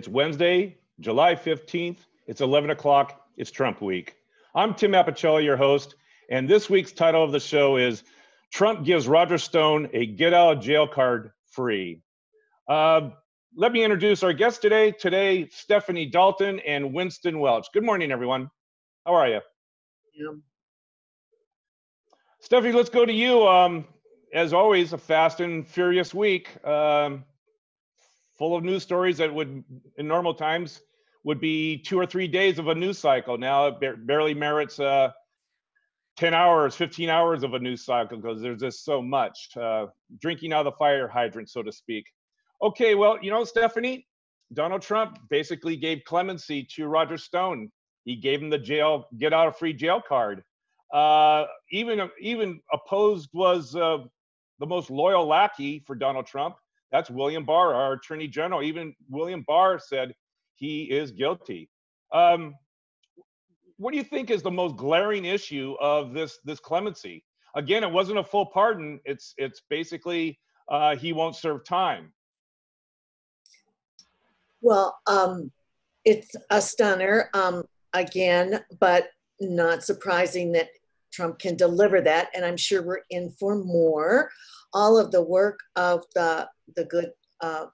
It's Wednesday, July 15th. It's 11 o'clock. It's Trump week. I'm Tim Apicella, your host, and this week's title of the show is Trump gives Roger Stone a get out of jail card free. Uh, let me introduce our guests today. Today, Stephanie Dalton and Winston Welch. Good morning, everyone. How are you? Yeah. Stephanie, let's go to you. Um, as always, a fast and furious week. Um, full of news stories that would, in normal times, would be two or three days of a news cycle. Now it barely merits uh, 10 hours, 15 hours of a news cycle because there's just so much uh, drinking out of the fire hydrant, so to speak. Okay, well, you know, Stephanie, Donald Trump basically gave clemency to Roger Stone. He gave him the jail, get out of free jail card. Uh, even even opposed was uh, the most loyal lackey for Donald Trump, that's William Barr, our Attorney General. Even William Barr said he is guilty. Um, what do you think is the most glaring issue of this this clemency? Again, it wasn't a full pardon. It's it's basically uh, he won't serve time. Well, um, it's a stunner um, again, but not surprising that Trump can deliver that. And I'm sure we're in for more. All of the work of the the good uh,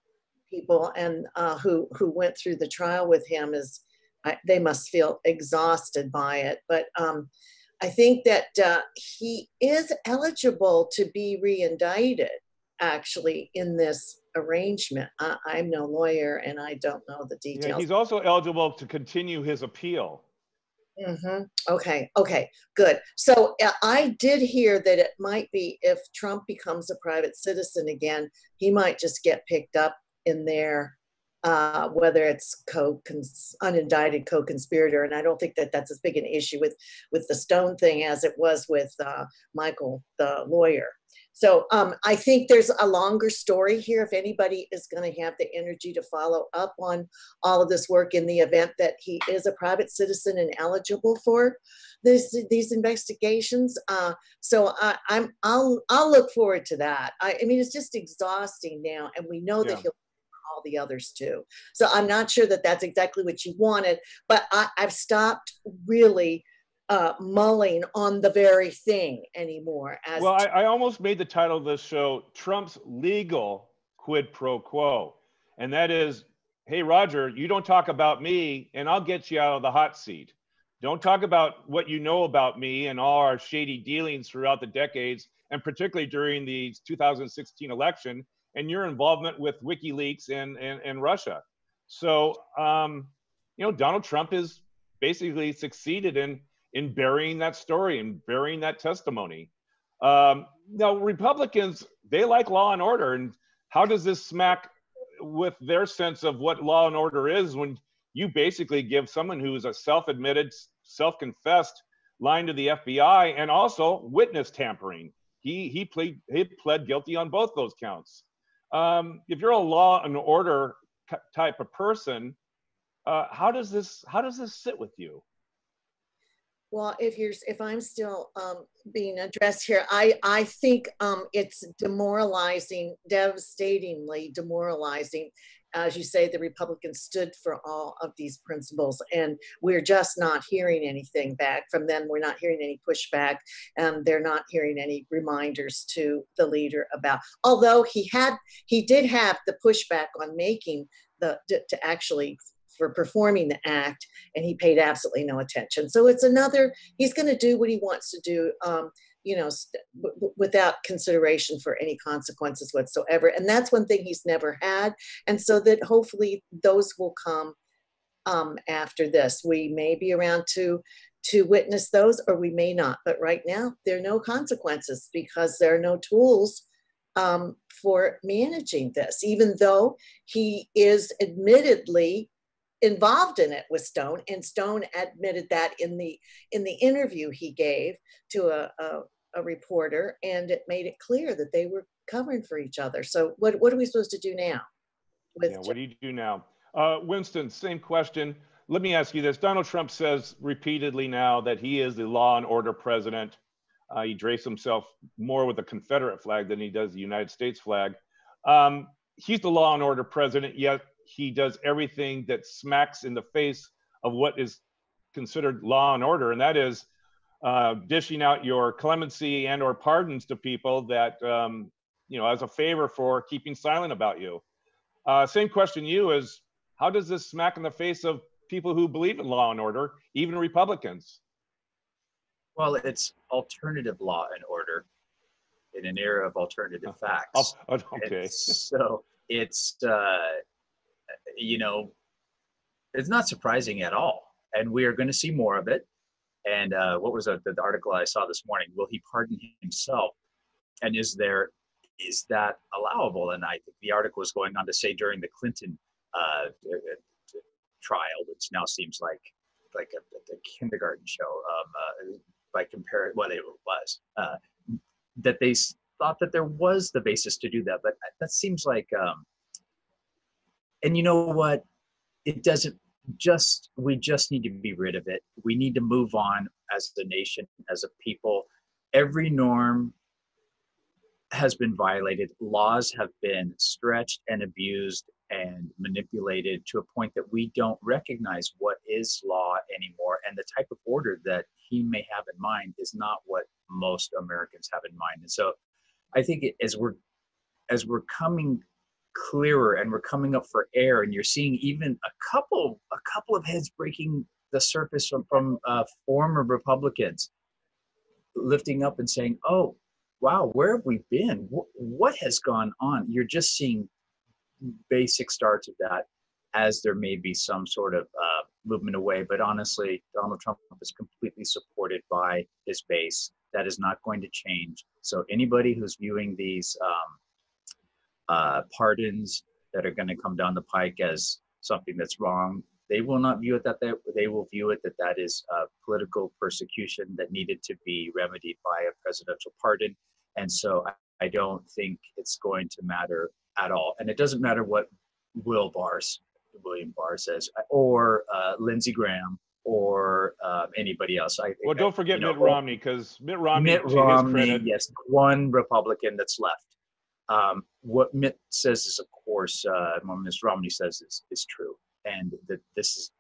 people and uh, who who went through the trial with him is I, they must feel exhausted by it. But um, I think that uh, he is eligible to be reindicted. Actually, in this arrangement, I, am no lawyer and I don't know the details. Yeah, he's also eligible to continue his appeal. Mm-hmm. Okay. Okay. Good. So uh, I did hear that it might be if Trump becomes a private citizen again, he might just get picked up in there, uh, whether it's co unindicted co-conspirator. And I don't think that that's as big an issue with with the Stone thing as it was with uh, Michael, the lawyer. So um, I think there's a longer story here. If anybody is going to have the energy to follow up on all of this work in the event that he is a private citizen and eligible for this, these investigations, uh, so I, am I'll I'll look forward to that. I, I, mean, it's just exhausting now, and we know yeah. that he'll all the others too. So I'm not sure that that's exactly what you wanted, but I, I've stopped really uh, mulling on the very thing anymore. As well, I, I almost made the title of this show Trump's legal quid pro quo. And that is, hey, Roger, you don't talk about me and I'll get you out of the hot seat. Don't talk about what you know about me and all our shady dealings throughout the decades, and particularly during the 2016 election and your involvement with WikiLeaks and, and, and Russia. So, um, you know, Donald Trump has basically succeeded in in burying that story and burying that testimony. Um, now, Republicans, they like law and order. And how does this smack with their sense of what law and order is when you basically give someone who is a self admitted, self confessed line to the FBI and also witness tampering? He, he, plead, he pled guilty on both those counts. Um, if you're a law and order type of person, uh, how does this how does this sit with you? Well, if you're, if I'm still um, being addressed here, I, I think um, it's demoralizing, devastatingly demoralizing. As you say, the Republicans stood for all of these principles, and we're just not hearing anything back from them. We're not hearing any pushback, and they're not hearing any reminders to the leader about. Although he had, he did have the pushback on making the to, to actually for performing the act and he paid absolutely no attention. So it's another he's going to do what he wants to do um, you know without consideration for any consequences whatsoever. And that's one thing he's never had. And so that hopefully those will come um, after this. We may be around to to witness those or we may not. But right now there are no consequences because there are no tools um, for managing this, even though he is admittedly involved in it with Stone, and Stone admitted that in the in the interview he gave to a, a, a reporter, and it made it clear that they were covering for each other. So what what are we supposed to do now? yeah, what do you do now? Uh, Winston, same question. Let me ask you this: Donald Trump says repeatedly now that he is the law and order president. Uh, he drapes himself more with the Confederate flag than he does the United States flag. Um, he's the law and order president, yet he does everything that smacks in the face of what is considered law and order, and that is uh, dishing out your clemency and or pardons to people that um, you know as a favor for keeping silent about you. Uh, same question to you is how does this smack in the face of people who believe in law and order, even Republicans? Well, it's alternative law and order in an era of alternative facts. Oh, okay. And so it's, uh, you know, it's not surprising at all. And we are going to see more of it. And uh, what was the, the article I saw this morning? Will he pardon himself? And is there is that allowable? And I think the article was going on to say during the Clinton uh, trial, which now seems like like a, a kindergarten show um, uh, by compare what it was, uh, that they thought that there was the basis to do that. But that seems like, um, and you know what? It doesn't just we just need to be rid of it. We need to move on as a nation as a people. Every norm has been violated. Laws have been stretched and abused and manipulated to a point that we don't recognize what is law anymore. And the type of order that he may have in mind is not what most americans have in mind. And so i think as we're as we're coming clearer and we're coming up for air and you're seeing even a couple a couple of heads breaking the surface from, from uh, former republicans lifting up and saying oh wow where have we been? What, what has gone on? You're just seeing basic starts of that as there may be some sort of uh, movement away but honestly donald trump is completely supported by his base. That is not going to change. So anybody who's viewing these um, uh, pardons that are going to come down the pike as something that's wrong. They will not view it that they, they will view it that that is political persecution that needed to be remedied by a presidential pardon. And so I, I don't think it's going to matter at all. And it doesn't matter what Will Barr, William Barr says, or uh, Lindsey Graham, or uh, anybody else. I well, don't forget you know, Mitt Romney because Mitt Romney, Mitt Romney, yes, one Republican that's left. Um, what Mitt says is, of course, uh, what Ms. Romney says is, is true, and that this is,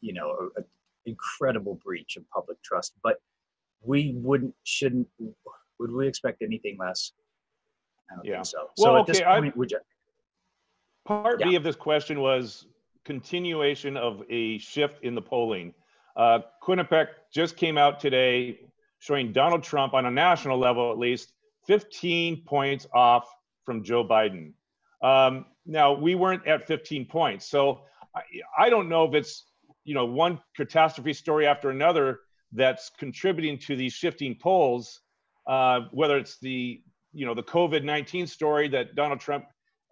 you know, an incredible breach of public trust. But we wouldn't, shouldn't, would we expect anything less? I don't yeah. think so. Well, so at this point, would you? Part yeah. B of this question was continuation of a shift in the polling. Uh, Quinnipiac just came out today showing Donald Trump on a national level, at least, 15 points off from Joe Biden. Um, now we weren't at 15 points, so I, I don't know if it's you know one catastrophe story after another that's contributing to these shifting polls. Uh, whether it's the you know the COVID-19 story that Donald Trump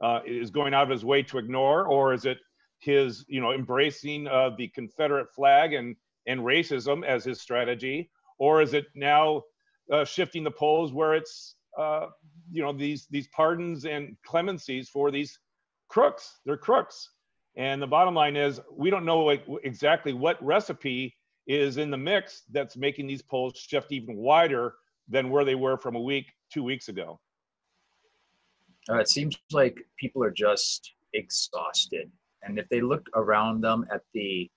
uh, is going out of his way to ignore, or is it his you know embracing the Confederate flag and and racism as his strategy, or is it now uh, shifting the polls where it's uh, you know these these pardons and clemencies for these crooks. They're crooks. And the bottom line is we don't know like, exactly what recipe is in the mix that's making these polls shift even wider than where they were from a week, two weeks ago. Uh, it seems like people are just exhausted. And if they look around them at the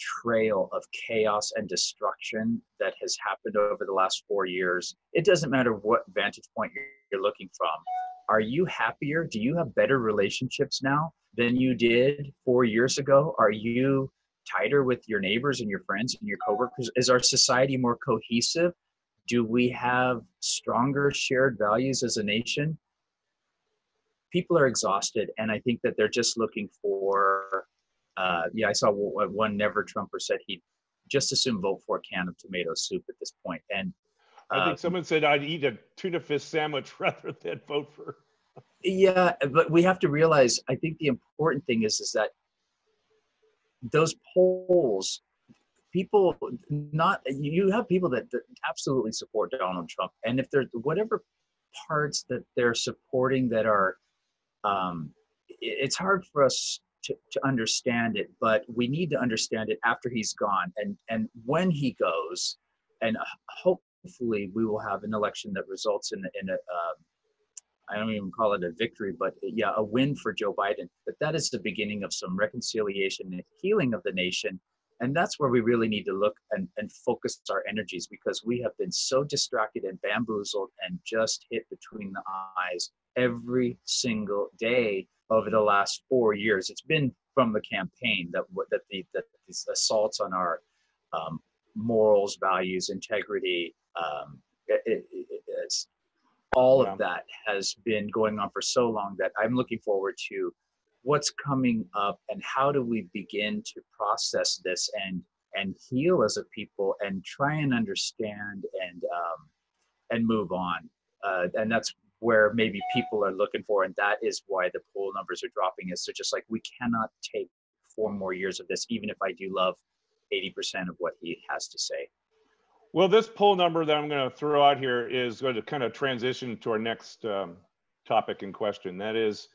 trail of chaos and destruction that has happened over the last four years, it doesn't matter what vantage point you're looking from. Are you happier? Do you have better relationships now than you did four years ago? Are you tighter with your neighbors and your friends and your coworkers? Is our society more cohesive? Do we have stronger shared values as a nation? People are exhausted, and I think that they're just looking for uh, yeah, I saw one never Trumper said he'd just assume vote for a can of tomato soup at this point. And uh, I think uh, someone said I'd eat a tuna fish sandwich rather than vote for. yeah, but we have to realize. I think the important thing is is that those polls, people not you have people that, that absolutely support Donald Trump, and if there's whatever parts that they're supporting that are, um, it's hard for us to, to understand it, but we need to understand it after he's gone and, and when he goes. And hopefully we will have an election that results in, in a, um, I don't even call it a victory, but yeah, a win for Joe Biden. But that is the beginning of some reconciliation and healing of the nation. And that's where we really need to look and, and focus our energies because we have been so distracted and bamboozled and just hit between the eyes every single day over the last four years. It's been from the campaign that that the that these assaults on our um, morals, values, integrity, um, it, it, it's all of that has been going on for so long that I'm looking forward to what's coming up and how do we begin to process this and and heal as a people and try and understand and um, and move on uh, and that's where maybe people are looking for and that is why the poll numbers are dropping is so just like we cannot take four more years of this even if i do love 80% of what he has to say well, this poll number that I'm going to throw out here is going to kind of transition to our next um, topic in question. That is,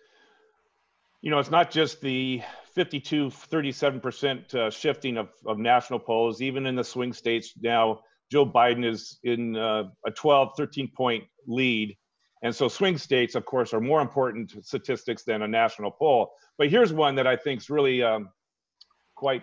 you know, it's not just the 52, 37% uh, shifting of, of national polls, even in the swing states now, Joe Biden is in uh, a 12, 13 point lead. And so swing states, of course, are more important statistics than a national poll. But here's one that I think is really um, quite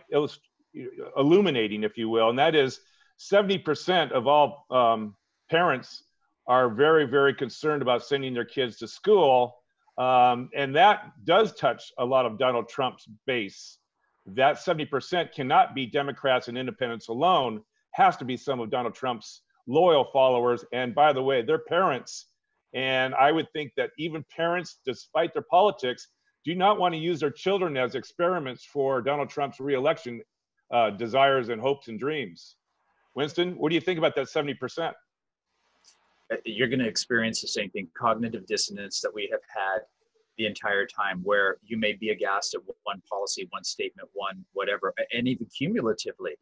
illuminating, if you will, and that is 70% of all um, parents are very, very concerned about sending their kids to school. Um, and that does touch a lot of Donald Trump's base. That 70% cannot be Democrats and independents alone, has to be some of Donald Trump's loyal followers. And by the way, their parents. And I would think that even parents, despite their politics, do not want to use their children as experiments for Donald Trump's reelection uh, desires and hopes and dreams. Winston, what do you think about that 70%? Uh, you're going to experience the same thing cognitive dissonance that we have had the entire time, where you may be aghast at one policy, one statement, one whatever, and even cumulatively.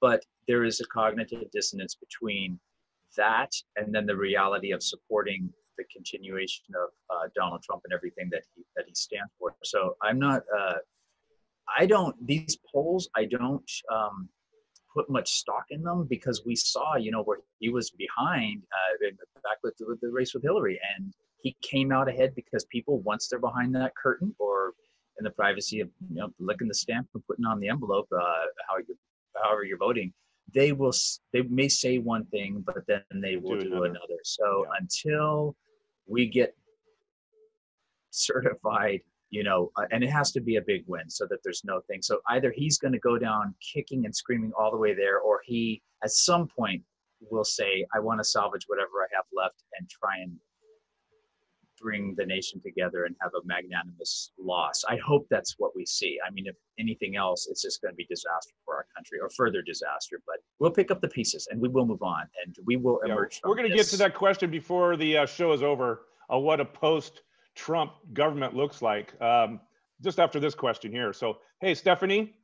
But there is a cognitive dissonance between that and then the reality of supporting the continuation of uh, Donald Trump and everything that he that he stands for. So I'm not. Uh, I don't. These polls. I don't. Um, put much stock in them because we saw, you know, where he was behind uh, back with, with the race with Hillary, and he came out ahead because people, once they're behind that curtain or in the privacy of you know licking the stamp and putting on the envelope, uh, how you, however you're voting, they will they may say one thing, but then they will do, do another. So yeah. until we get certified you know, uh, and it has to be a big win so that there's no thing. So either he's going to go down kicking and screaming all the way there, or he at some point will say, I want to salvage whatever I have left and try and bring the nation together and have a magnanimous loss. I hope that's what we see. I mean, if anything else, it's just going to be disaster for our country or further disaster. But we'll pick up the pieces and we will move on and we will emerge. Yeah, we're going to get to that question before the uh, show is over. Uh, what a post Trump government looks like. Um, just after this question here. So, hey, Stephanie,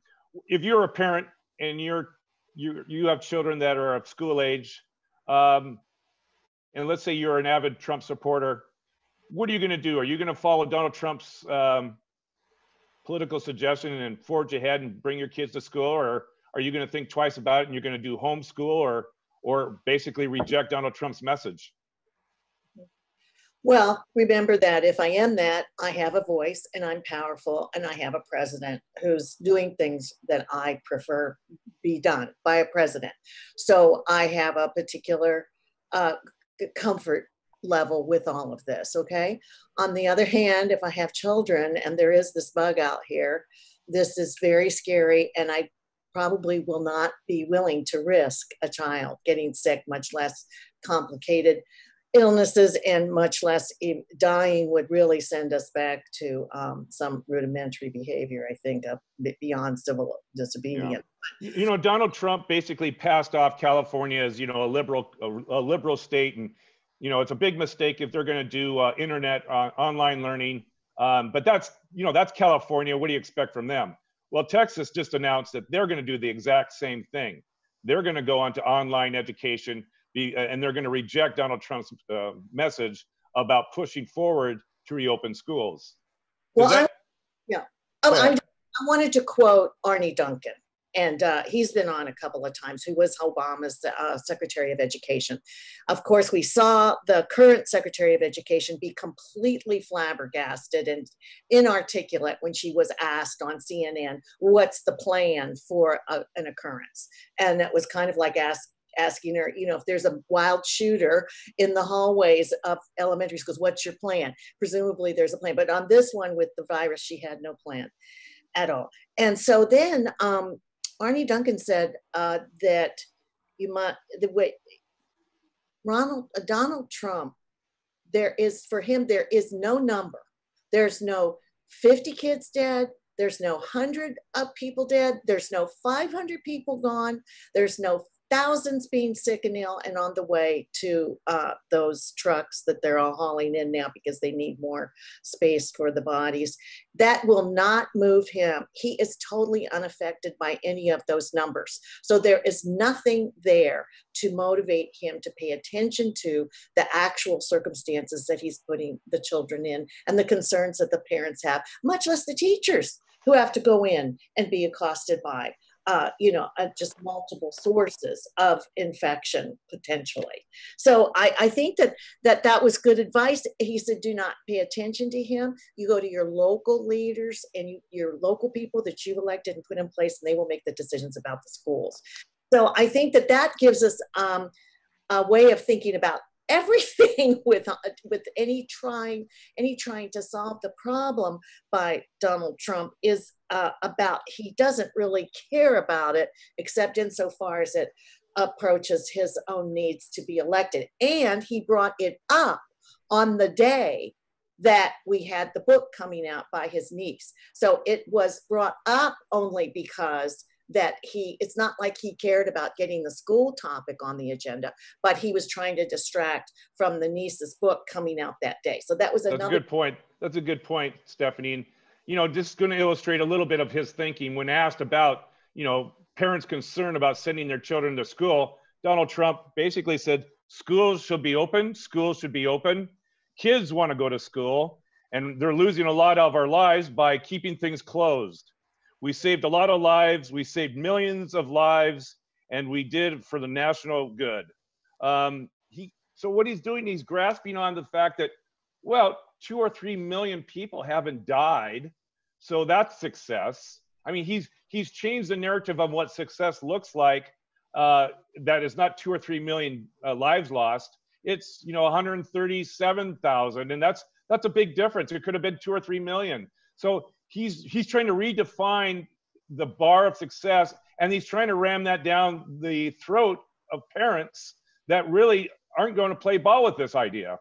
if you're a parent and you're you you have children that are of school age, um, and let's say you're an avid Trump supporter, what are you going to do? Are you going to follow Donald Trump's um, political suggestion and forge ahead and bring your kids to school, or are you going to think twice about it and you're going to do homeschool, or or basically reject Donald Trump's message? Well, remember that if I am that, I have a voice and I'm powerful and I have a president who's doing things that I prefer be done by a president. So I have a particular uh, comfort level with all of this, okay? On the other hand, if I have children and there is this bug out here, this is very scary and I probably will not be willing to risk a child getting sick, much less complicated illnesses and much less dying would really send us back to um, some rudimentary behavior, I think, uh, beyond civil disobedience. Yeah. You know, Donald Trump basically passed off California as, you know, a liberal, a, a liberal state. And, you know, it's a big mistake if they're going to do uh, internet uh, online learning. Um, but that's, you know, that's California. What do you expect from them? Well, Texas just announced that they're going to do the exact same thing. They're going to go on to online education be, and they're going to reject Donald Trump's uh, message about pushing forward to reopen schools. Does well, that, I, yeah, oh, I, I wanted to quote Arne Duncan. And uh, he's been on a couple of times, who was Obama's uh, Secretary of Education. Of course, we saw the current Secretary of Education be completely flabbergasted and inarticulate when she was asked on CNN, what's the plan for a, an occurrence? And that was kind of like ask, asking her, you know, if there's a wild shooter in the hallways of elementary schools, what's your plan? Presumably there's a plan. But on this one with the virus, she had no plan at all. And so then um, Arne Duncan said uh, that you might the way Ronald uh, Donald Trump, there is for him there is no number. There's no 50 kids dead. There's no 100 of people dead. There's no 500 people gone. There's no thousands being sick and ill and on the way to uh, those trucks that they're all hauling in now because they need more space for the bodies. That will not move him. He is totally unaffected by any of those numbers. So there is nothing there to motivate him to pay attention to the actual circumstances that he's putting the children in and the concerns that the parents have, much less the teachers who have to go in and be accosted by uh, you know, uh, just multiple sources of infection potentially. So I, I think that, that that was good advice. He said, do not pay attention to him. You go to your local leaders and you, your local people that you've elected and put in place, and they will make the decisions about the schools. So I think that that gives us um, a way of thinking about everything with uh, with any trying any trying to solve the problem by Donald Trump is uh, about he doesn't really care about it except insofar as it approaches his own needs to be elected. And he brought it up on the day that we had the book coming out by his niece. So it was brought up only because that he it's not like he cared about getting the school topic on the agenda but he was trying to distract from the niece's book coming out that day. So that was that's another a good point. That's a good point stephanie you know just going to illustrate a little bit of his thinking. When asked about you know parents concern about sending their children to school donald trump basically said schools should be open schools should be open. Kids want to go to school and they're losing a lot of our lives by keeping things closed. We saved a lot of lives, we saved millions of lives, and we did for the national good. Um, he, so what he's doing, he's grasping on the fact that, well, two or three million people haven't died, so that's success. I mean, he's he's changed the narrative of what success looks like. Uh, that is not two or three million uh, lives lost. It's you know 137,000, and that's that's a big difference. It could have been two or three million. So he's he's trying to redefine the bar of success and he's trying to ram that down the throat of parents that really aren't going to play ball with this idea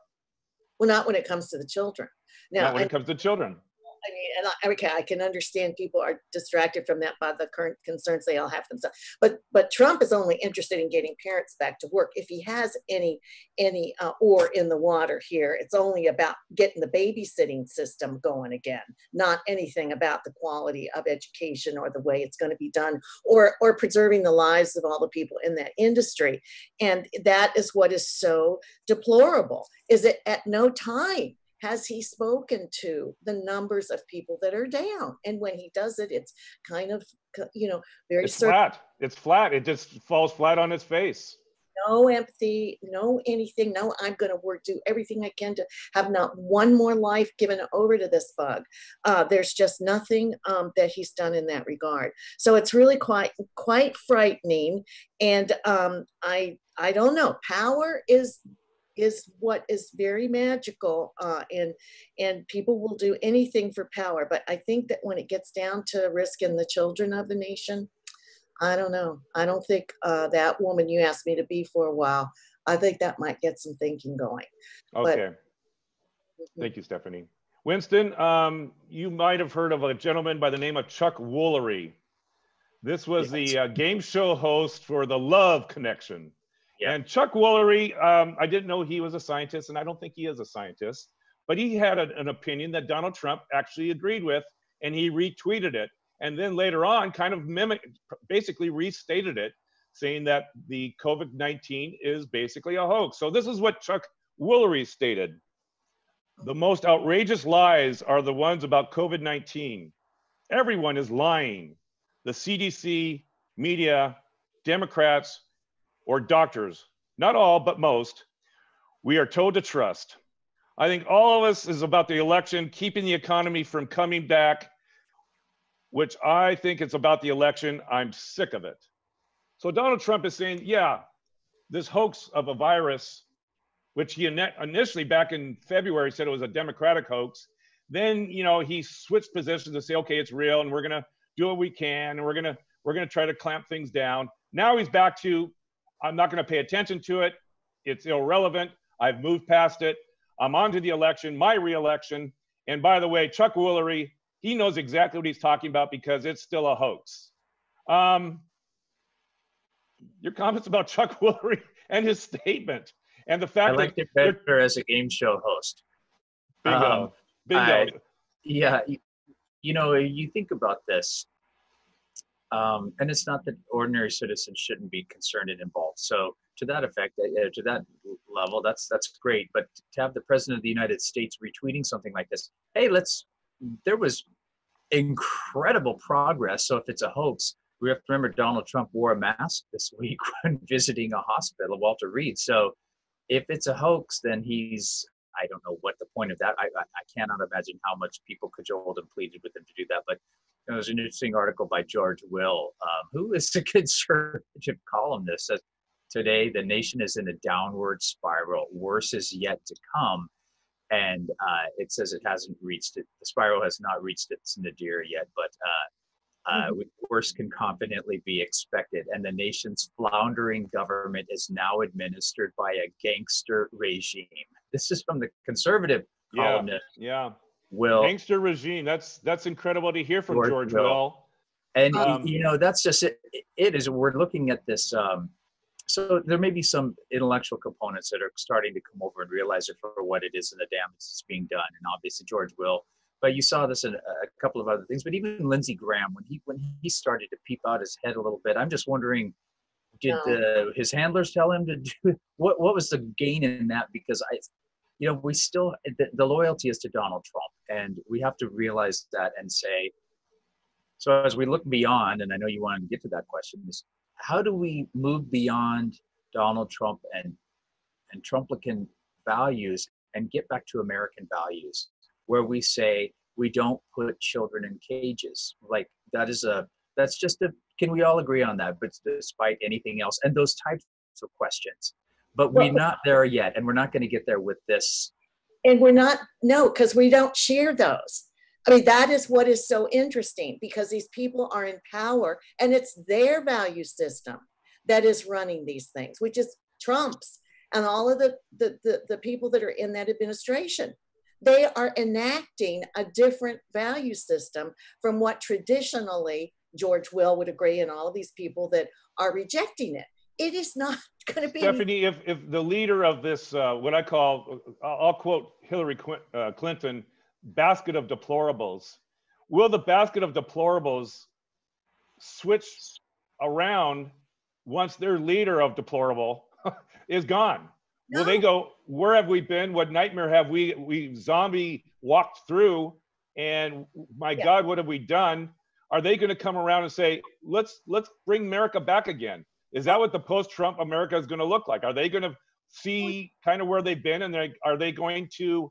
well not when it comes to the children. Now not when it comes to children I mean, and I, okay, I can understand people are distracted from that by the current concerns they all have themselves. But but Trump is only interested in getting parents back to work. If he has any any uh, in the water here, it's only about getting the babysitting system going again, not anything about the quality of education or the way it's going to be done, or or preserving the lives of all the people in that industry. And that is what is so deplorable. Is it at no time has he spoken to the numbers of people that are down? And when he does it, it's kind of, you know, very it's flat. It's flat. It just falls flat on its face. No empathy, no anything. No, I'm going to work, do everything I can to have not one more life given over to this bug. Uh, there's just nothing um, that he's done in that regard. So it's really quite, quite frightening. And um, I, I don't know. Power is is what is very magical uh, and and people will do anything for power but i think that when it gets down to risking the children of the nation i don't know. I don't think uh, that woman you asked me to be for a while i think that might get some thinking going. Okay. But, mm-hmm. thank you stephanie. Winston um, you might have heard of a gentleman by the name of chuck woolery. This was yes. the uh, game show host for the love connection And Chuck Woolery, um, I didn't know he was a scientist, and I don't think he is a scientist, but he had a, an opinion that Donald Trump actually agreed with, and he retweeted it. And then later on, kind of mimicked, basically restated it, saying that the COVID 19 is basically a hoax. So this is what Chuck Woolery stated. The most outrageous lies are the ones about COVID 19. Everyone is lying. The CDC, media, Democrats, or doctors, not all, but most, we are told to trust. I think all of us is about the election, keeping the economy from coming back, which I think it's about the election. I'm sick of it. So Donald Trump is saying, yeah, this hoax of a virus, which he initially back in February said it was a Democratic hoax. Then, you know, he switched positions to say, okay, it's real and we're going to do what we can and we're going to we're going to try to clamp things down. Now he's back to I'm not going to pay attention to it. It's irrelevant. I've moved past it. I'm on to the election, my reelection. And by the way, Chuck Woolery, he knows exactly what he's talking about because it's still a hoax. Um, your comments about Chuck Woolery and his statement, and the fact I liked that it better as a game show host. bingo, Um, bingo. I- Yeah, you, you know, you think about this, um, and it's not that ordinary citizens shouldn't be concerned and involved. So, to that effect, uh, to that level, that's that's great. But to have the president of the United States retweeting something like this, hey, let's. There was incredible progress. So if it's a hoax, we have to remember Donald Trump wore a mask this week when visiting a hospital, Walter Reed. So if it's a hoax, then he's I don't know what the point of that. I, I, I cannot imagine how much people cajoled and pleaded with him to do that. But there was an interesting article by George Will, um, who is a conservative columnist. Says today the nation is in a downward spiral. Worse is yet to come, and uh, it says it hasn't reached it. The spiral has not reached its nadir yet, but. Uh, uh, worse can confidently be expected, and the nation's floundering government is now administered by a gangster regime. This is from the conservative yeah, columnist, yeah. Will. Gangster regime. That's that's incredible to hear from George George Will. Will. And Um, you know, that's just it. It is. We're looking at this. Um, so there may be some intellectual components that are starting to come over and realize it for what it is and the damage that's being done. And obviously, George will. But you saw this in a, a couple of other things. But even Lindsey Graham, when he when he started to peep out his head a little bit, I'm just wondering, did the, his handlers tell him to do what? What was the gain in that? Because I, you know, we still the, the loyalty is to Donald Trump, and we have to realize that and say, so as we look beyond, and I know you wanted to get to that question, is how do we move beyond Donald Trump and and Trumplican values and get back to American values, where we say we don't put children in cages. Like that is a that's just a can we all agree on that? But despite anything else, and those types of questions, but we're not there yet, and we're not going to get there with this. And we're not, no, because we don't share those. I mean, that is what is so interesting because these people are in power and it's their value system that is running these things, which is Trump's and all of the, the, the, the people that are in that administration. They are enacting a different value system from what traditionally George Will would agree, and all of these people that are rejecting it. It is not going to be. Stephanie, if, if the leader of this, uh, what I call, I'll I'll quote Hillary uh, Clinton, basket of deplorables, will the basket of deplorables switch around once their leader of deplorable is gone? Will they go, where have we been? What nightmare have we, we zombie walked through? And my Yeah. God, what have we done? Are they going to come around and say, let's, let's bring America back again? Is that what the post-Trump America is going to look like? Are they going to see kind of where they've been, and they are they going to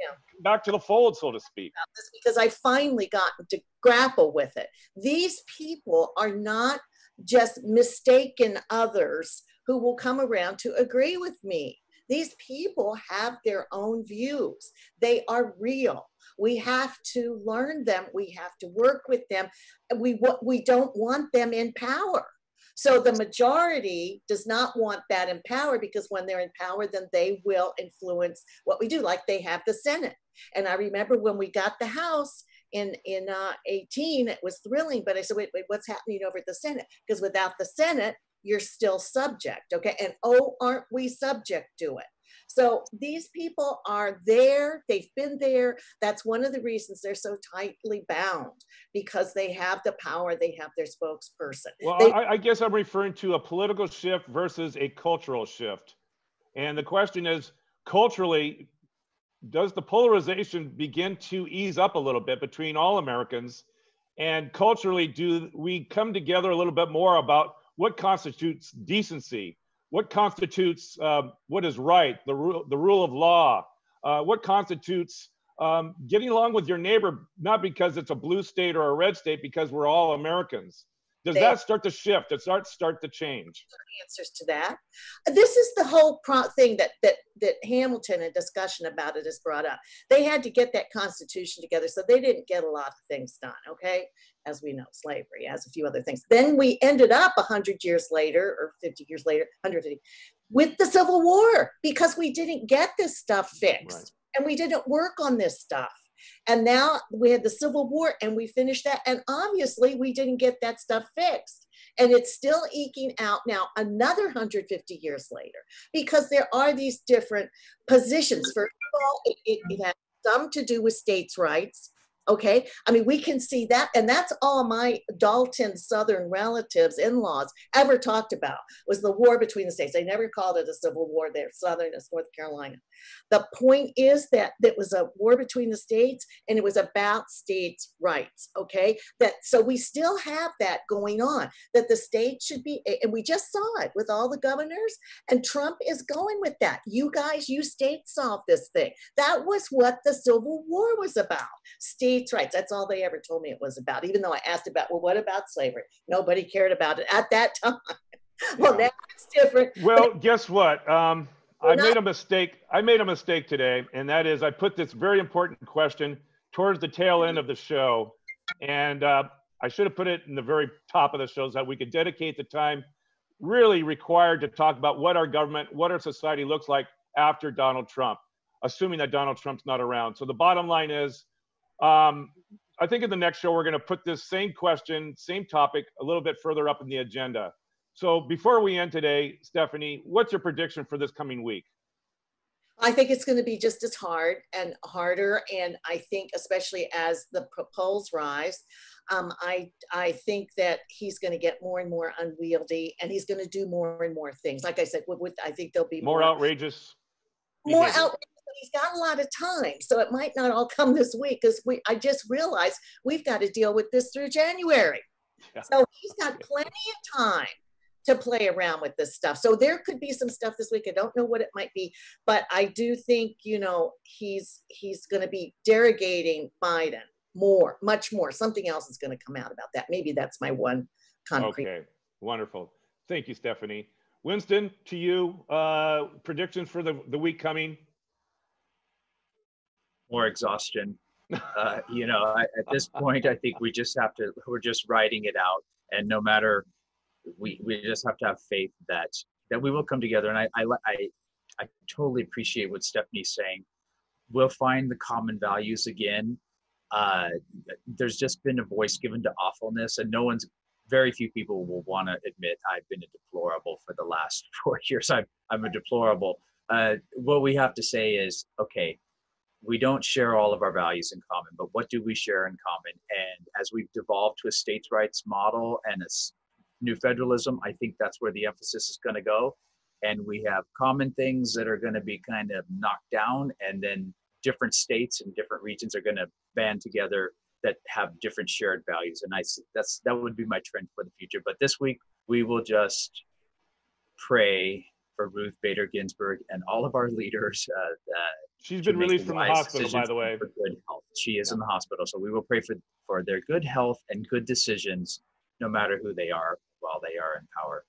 Yeah. come back to the fold, so to speak? because I finally gotten to grapple with it. These people are not just mistaken others who will come around to agree with me. These people have their own views. They are real. We have to learn them. We have to work with them. We we don't want them in power. So the majority does not want that in power because when they're in power, then they will influence what we do, like they have the Senate. And I remember when we got the House in in uh, 18, it was thrilling. But I said, wait, wait, what's happening over at the Senate? Because without the Senate, you're still subject, okay? And oh, aren't we subject to it? So these people are there. They've been there. That's one of the reasons they're so tightly bound because they have the power. They have their spokesperson. Well, They- I, I guess I'm referring to a political shift versus a cultural shift. And the question is, culturally, does the polarization begin to ease up a little bit between all Americans? And culturally, do we come together a little bit more about what constitutes decency? What constitutes uh, what is right, the, rule, the rule of law? Uh, what constitutes um, getting along with your neighbor, not because it's a blue state or a red state, because we're all Americans. Does they, that start to shift? Does that start to change? Answers to that. This is the whole pro- thing that that that Hamilton and discussion about it has brought up. They had to get that Constitution together, so they didn't get a lot of things done. Okay, as we know, slavery, as a few other things. Then we ended up hundred years later, or fifty years later, hundred fifty, with the Civil War because we didn't get this stuff fixed. Right and we didn't work on this stuff. And now we had the Civil War and we finished that. And obviously, we didn't get that stuff fixed. And it's still eking out now another 150 years later because there are these different positions. First of all, it, it, it has some to do with states' rights. Okay. I mean, we can see that. And that's all my Dalton Southern relatives, in laws, ever talked about was the war between the states. They never called it a civil war there, Southern and North Carolina. The point is that it was a war between the states and it was about states' rights. Okay. That so we still have that going on, that the state should be, and we just saw it with all the governors, and Trump is going with that. You guys, you states solve this thing. That was what the Civil War was about. States' rights. That's all they ever told me it was about, even though I asked about, well, what about slavery? Nobody cared about it at that time. well, yeah. now it's different. Well, guess what? Um, I not- made a mistake. I made a mistake today, and that is I put this very important question towards the tail end of the show, and uh, I should have put it in the very top of the show so that we could dedicate the time really required to talk about what our government, what our society looks like after Donald Trump, assuming that Donald Trump's not around. So the bottom line is, um, I think in the next show we're going to put this same question, same topic, a little bit further up in the agenda. So before we end today, Stephanie, what's your prediction for this coming week? I think it's going to be just as hard and harder. And I think, especially as the polls rise, um, I I think that he's going to get more and more unwieldy, and he's going to do more and more things. Like I said, with, with I think there'll be more, more outrageous. More outrageous. He's got a lot of time, so it might not all come this week. Because we, I just realized we've got to deal with this through January. Yeah. So he's got plenty of time to play around with this stuff. So there could be some stuff this week. I don't know what it might be, but I do think, you know, he's he's going to be derogating Biden more, much more. Something else is going to come out about that. Maybe that's my one concrete. Okay, wonderful. Thank you, Stephanie. Winston, to you, uh, predictions for the, the week coming? More exhaustion. Uh, you know, I, at this point, I think we just have to, we're just writing it out. And no matter we we just have to have faith that that we will come together. And I I I, I totally appreciate what Stephanie's saying. We'll find the common values again. Uh, there's just been a voice given to awfulness, and no one's very few people will want to admit I've been a deplorable for the last four years. I'm I'm a deplorable. Uh, what we have to say is okay. We don't share all of our values in common, but what do we share in common? And as we've devolved to a states' rights model and a new federalism, I think that's where the emphasis is going to go. And we have common things that are going to be kind of knocked down, and then different states and different regions are going to band together that have different shared values. And I that's that would be my trend for the future. But this week we will just pray for Ruth Bader Ginsburg and all of our leaders. Uh, She's been released from the hospital, by the way. For good health. She is yeah. in the hospital, so we will pray for for their good health and good decisions, no matter who they are while they are in power.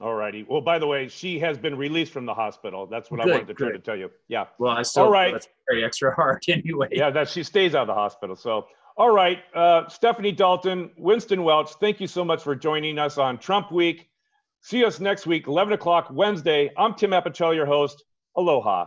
All righty. Well, by the way, she has been released from the hospital. That's what good, I wanted to good. try to tell you. Yeah. Well, I still, all right. That's very extra hard anyway. Yeah, that she stays out of the hospital. So, all right, uh, Stephanie Dalton, Winston Welch, thank you so much for joining us on Trump Week. See us next week, 11 o'clock Wednesday. I'm Tim Apicella, your host. Aloha.